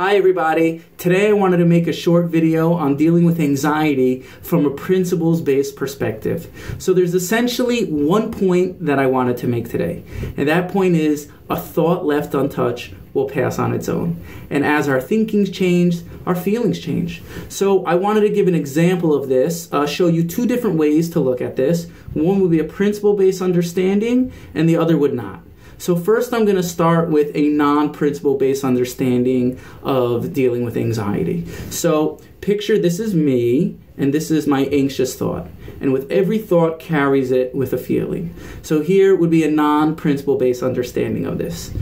Hi everybody. Today I wanted to make a short video on dealing with anxiety from a principles-based perspective. So there's essentially one point that I wanted to make today. And that point is a thought left untouched will pass on its own. And as our thinkings change, our feelings change. So I wanted to give an example of this, uh, show you two different ways to look at this. One would be a principle-based understanding and the other would not. So first I'm going to start with a non-principle based understanding of dealing with anxiety. So picture this is me and this is my anxious thought. And with every thought carries it with a feeling. So here would be a non-principle based understanding of this.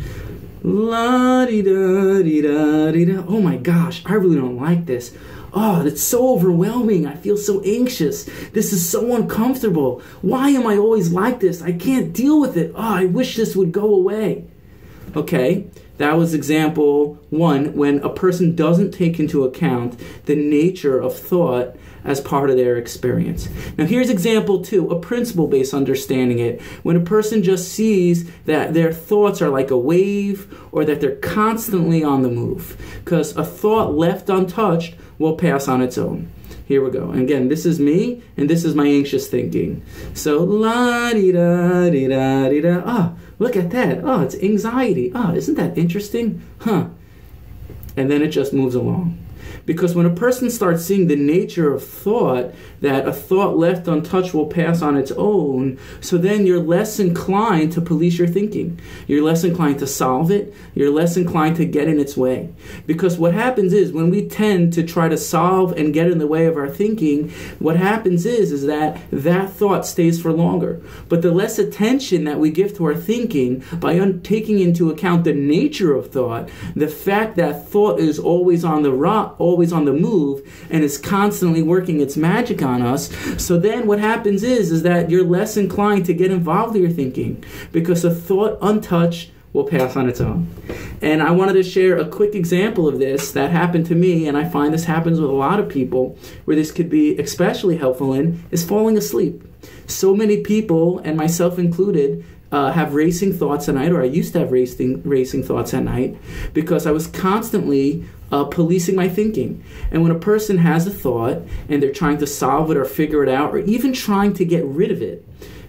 La di da di da di da. Oh my gosh, I really don't like this. Oh, it's so overwhelming. I feel so anxious. This is so uncomfortable. Why am I always like this? I can't deal with it. Oh, I wish this would go away. Okay, that was example one when a person doesn't take into account the nature of thought as part of their experience. Now, here's example two a principle based understanding it. When a person just sees that their thoughts are like a wave or that they're constantly on the move, because a thought left untouched will pass on its own. Here we go. And again, this is me, and this is my anxious thinking. So, la di da di da di da. Ah, look at that. Oh, it's anxiety. Oh, isn't that interesting? Huh. And then it just moves along. Because when a person starts seeing the nature of thought, that a thought left untouched will pass on its own, so then you're less inclined to police your thinking. You're less inclined to solve it. You're less inclined to get in its way. Because what happens is when we tend to try to solve and get in the way of our thinking, what happens is is that that thought stays for longer. But the less attention that we give to our thinking by taking into account the nature of thought, the fact that thought is always on the rock, always on the move and is constantly working its magic on us. So then what happens is is that you're less inclined to get involved in your thinking because a thought untouched will pass on its own. And I wanted to share a quick example of this that happened to me, and I find this happens with a lot of people where this could be especially helpful in is falling asleep. So many people, and myself included, uh, have racing thoughts at night, or I used to have racing racing thoughts at night, because I was constantly uh, policing my thinking. And when a person has a thought and they're trying to solve it or figure it out, or even trying to get rid of it,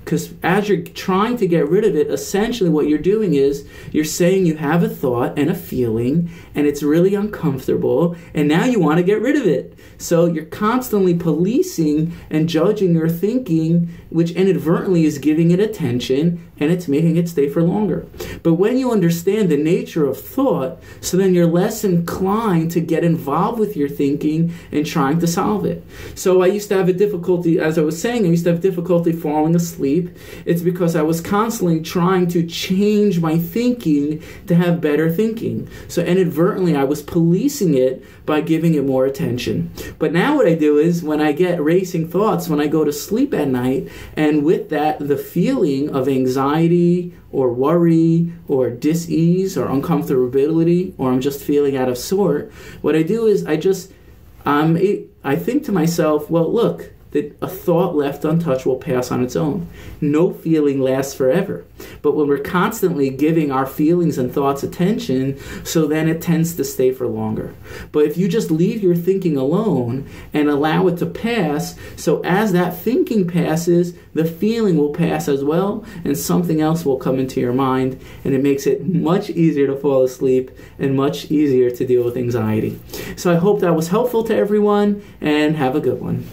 because as you're trying to get rid of it, essentially what you're doing is you're saying you have a thought and a feeling, and it's really uncomfortable, and now you want to get rid of it. So you're constantly policing and judging your thinking, which inadvertently is giving it attention and it's making it stay for longer. But when you understand the nature of thought, so then you're less inclined to get involved with your thinking and trying to solve it. So I used to have a difficulty, as I was saying, I used to have difficulty falling asleep. It's because I was constantly trying to change my thinking to have better thinking. So inadvertently, I was policing it by giving it more attention. But now what I do is when I get racing thoughts, when I go to sleep at night, and with that, the feeling of anxiety or worry or dis-ease or uncomfortability or I'm just feeling out of sort, what I do is I just um, I think to myself, well, look, that a thought left untouched will pass on its own. No feeling lasts forever. But when we're constantly giving our feelings and thoughts attention, so then it tends to stay for longer. But if you just leave your thinking alone and allow it to pass, so as that thinking passes, the feeling will pass as well, and something else will come into your mind, and it makes it much easier to fall asleep and much easier to deal with anxiety. So I hope that was helpful to everyone, and have a good one.